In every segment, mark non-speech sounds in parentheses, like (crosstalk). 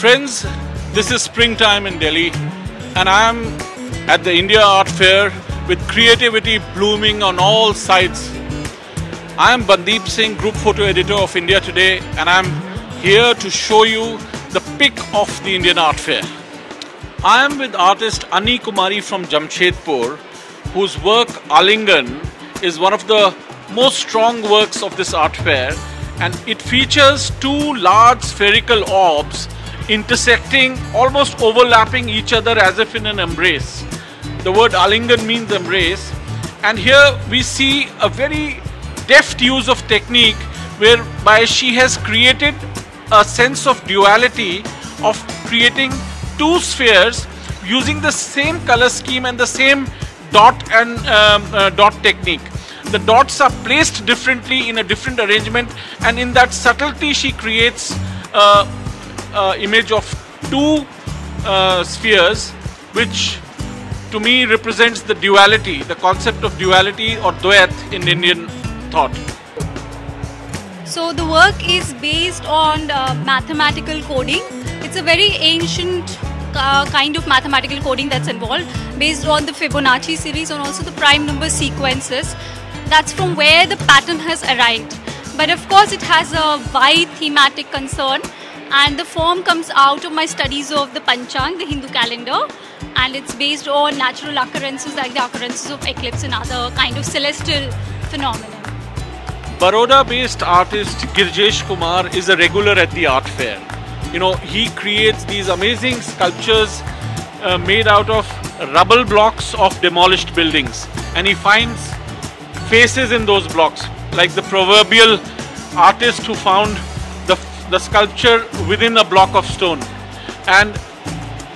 Friends, this is springtime in Delhi, and I am at the India Art Fair with creativity blooming on all sides. I am Bandeep Singh, Group Photo Editor of India Today, and I'm here to show you the pick of the Indian Art Fair. I am with artist Ani Kumari from Jamshedpur, whose work Alingan is one of the most strong works of this art fair and it features two large spherical orbs intersecting, almost overlapping each other as if in an embrace. The word Alingan means embrace and here we see a very deft use of technique whereby she has created a sense of duality of creating two spheres using the same color scheme and the same dot and um, uh, dot technique the dots are placed differently in a different arrangement and in that subtlety she creates a, a image of two uh, spheres which to me represents the duality the concept of duality or dvait in indian thought. So the work is based on uh, mathematical coding. It's a very ancient uh, kind of mathematical coding that's involved based on the Fibonacci series and also the prime number sequences. That's from where the pattern has arrived. But of course, it has a wide thematic concern, and the form comes out of my studies of the Panchang, the Hindu calendar, and it's based on natural occurrences like the occurrences of eclipse and other kind of celestial phenomena. Baroda-based artist Girjesh Kumar is a regular at the art fair. You know, he creates these amazing sculptures uh, made out of rubble blocks of demolished buildings, and he finds faces in those blocks, like the proverbial artist who found the, sculpture within a block of stone. And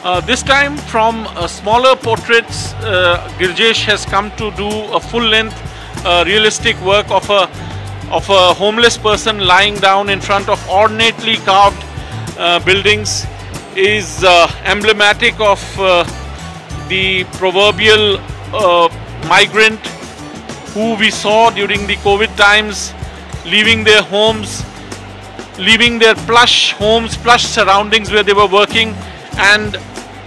uh, this time from uh, smaller portraits, uh, Girjesh has come to do a full-length uh, realistic work of a, of a homeless person lying down in front of ornately carved uh, buildings is uh, emblematic of the proverbial migrant who we saw during the COVID times leaving their homes, leaving their plush homes, plush surroundings where they were working and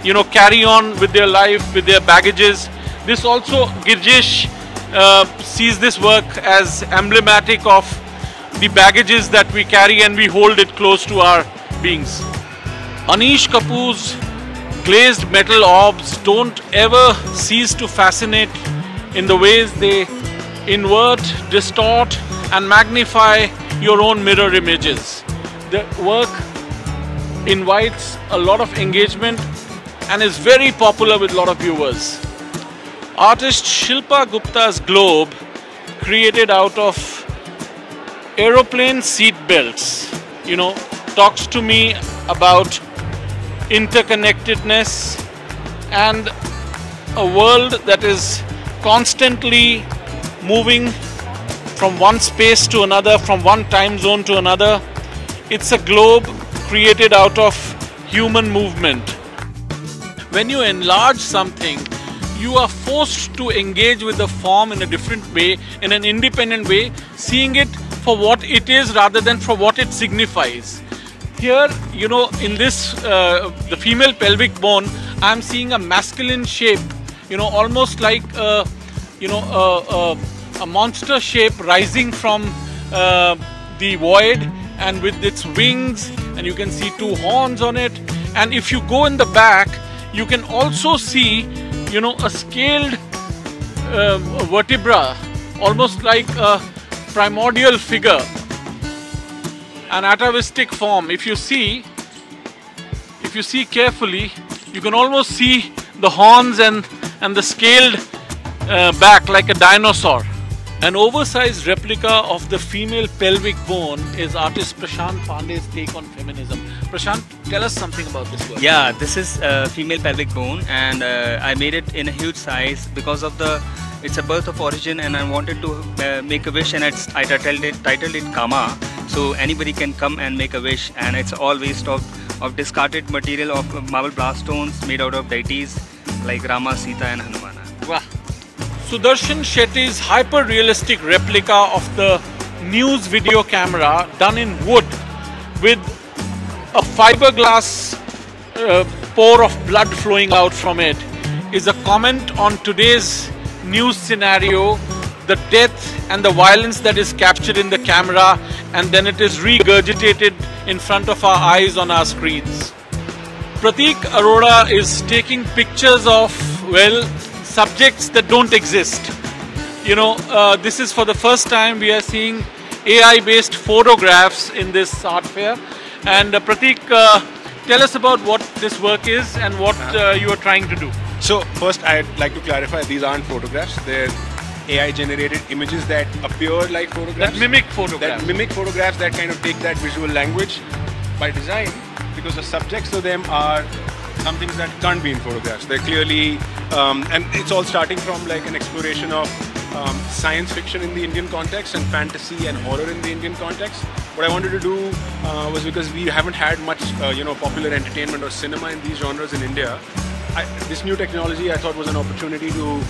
you know carry on with their life, with their baggages. This also Girjesh uh, sees this work as emblematic of the baggages that we carry and we hold it close to our beings. Anish Kapoor's glazed metal orbs don't ever cease to fascinate in the ways they invert, distort and magnify your own mirror images. The work invites a lot of engagement and is very popular with a lot of viewers. Artist Shilpa Gupta's globe created out of aeroplane seat belts, you know, talks to me about interconnectedness and a world that is constantly moving from one space to another, from one time zone to another. It's a globe created out of human movement. When you enlarge something, you are forced to engage with the form in a different way, in an independent way, seeing it for what it is rather than for what it signifies. Here, you know, in this, uh, the female pelvic bone, I'm seeing a masculine shape, you know, almost like a, you know, a, a a monster shape rising from uh, the void and with its wings and you can see two horns on it. And if you go in the back you can also see you know a scaled uh, vertebra almost like a primordial figure an atavistic form. If you see if you see carefully you can almost see the horns and and the scaled uh, back like a dinosaur an oversized replica of the female pelvic bone is artist Prashant Pandey's take on feminism. Prashant, tell us something about this work. Yeah, this is a female pelvic bone and uh, I made it in a huge size because of the it's a birth of origin and I wanted to uh, make a wish and it's, I titled it, titled it Kama so anybody can come and make a wish and it's all waste of, of discarded material of marble blast stones made out of deities like Rama, Sita and Hanumana. Sudarshan Shetty's hyper-realistic replica of the news video camera done in wood with a fiberglass uh, pour of blood flowing out from it is a comment on today's news scenario, the death and the violence that is captured in the camera, and then it is regurgitated in front of our eyes on our screens. Pratik Arora is taking pictures of, well, subjects that don't exist. You know, uh, this is for the first time we are seeing AI based photographs in this art fair. And uh, Pratik, uh, tell us about what this work is and what uh, you are trying to do. So first I'd like to clarify these aren't photographs. They're AI generated images that appear like photographs. That mimic photographs. That mimic photographs that kind of take that visual language by design because the subjects to them are some things that can't be in photographs. They're clearly, um, and it's all starting from like an exploration of um, science fiction in the Indian context and fantasy and horror in the Indian context. What I wanted to do uh, was because we haven't had much, uh, you know, popular entertainment or cinema in these genres in India. I, this new technology I thought was an opportunity to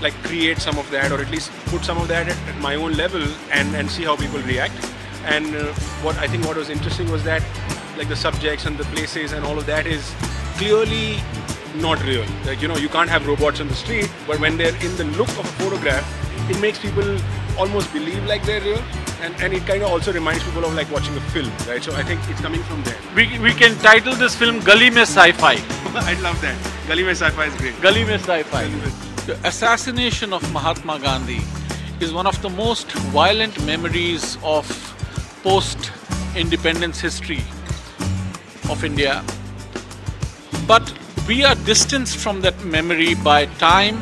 like create some of that or at least put some of that at, at my own level and, and see how people react. And uh, what I think what was interesting was that like the subjects and the places and all of that is clearly not real. Like you know you can't have robots on the street, but when they're in the look of a photograph, it makes people almost believe like they're real. And, and it kind of also reminds people of like watching a film, right? So I think it's coming from there. We, we can title this film Gali Mein Sci-Fi. (laughs) I'd love that. Gali Mein Sci-Fi is great. Gali Mein Sci-Fi. The assassination of Mahatma Gandhi is one of the most violent memories of post-independence history of India. But we are distanced from that memory by time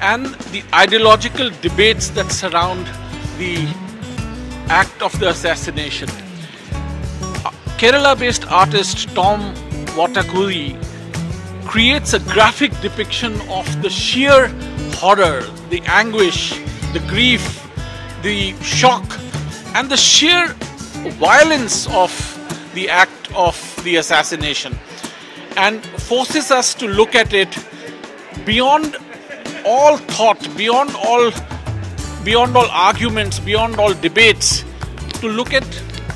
and the ideological debates that surround the act of the assassination. Kerala based artist Tom Vattakuzhy creates a graphic depiction of the sheer horror, the anguish, the grief, the shock, and the sheer violence of the act of the assassination and forces us to look at it beyond all thought, beyond all beyond all arguments, beyond all debates, to look at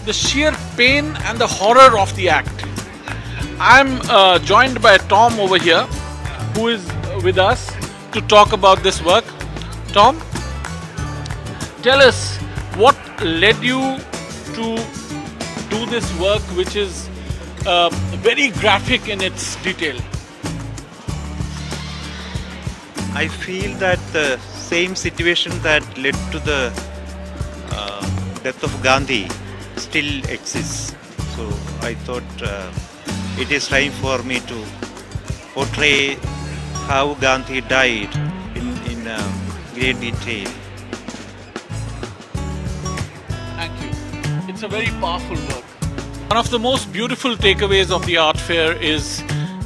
the sheer pain and the horror of the act. I'm uh, joined by Tom over here, who is with us to talk about this work. Tom, tell us what led you to do this work, which is uh, very graphic in its detail. I feel that the same situation that led to the uh, death of Gandhi still exists. So I thought uh, it is time for me to portray how Gandhi died in, in uh, great detail. Thank you. It's a very powerful work. One of the most beautiful takeaways of the art fair is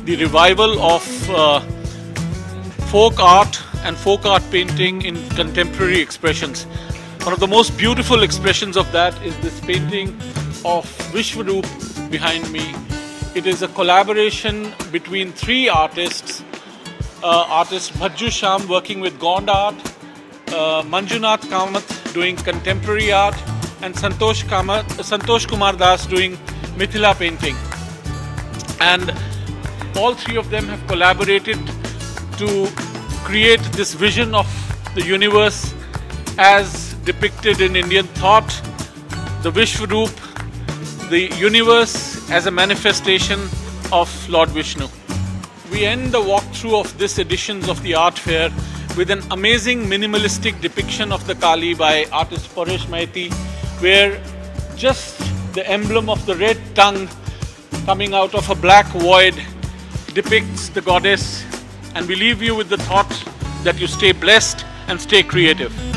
the revival of uh, folk art and folk art painting in contemporary expressions. One of the most beautiful expressions of that is this painting of Vishwaroop behind me. It is a collaboration between three artists. Uh, artist Bhajju Shyam working with Gond art, uh, Manjunath Kamath doing contemporary art, and Santosh, Kamath, Santosh Kumar Das doing Mithila painting. And all three of them have collaborated to create this vision of the universe as depicted in Indian thought, the Vishwaroop, the universe as a manifestation of Lord Vishnu. We end the walkthrough of this editions of the art fair with an amazing minimalistic depiction of the Kali by artist Paresh Maiti, where just the emblem of the red tongue coming out of a black void depicts the goddess and we leave you with the thought that you stay blessed and stay creative.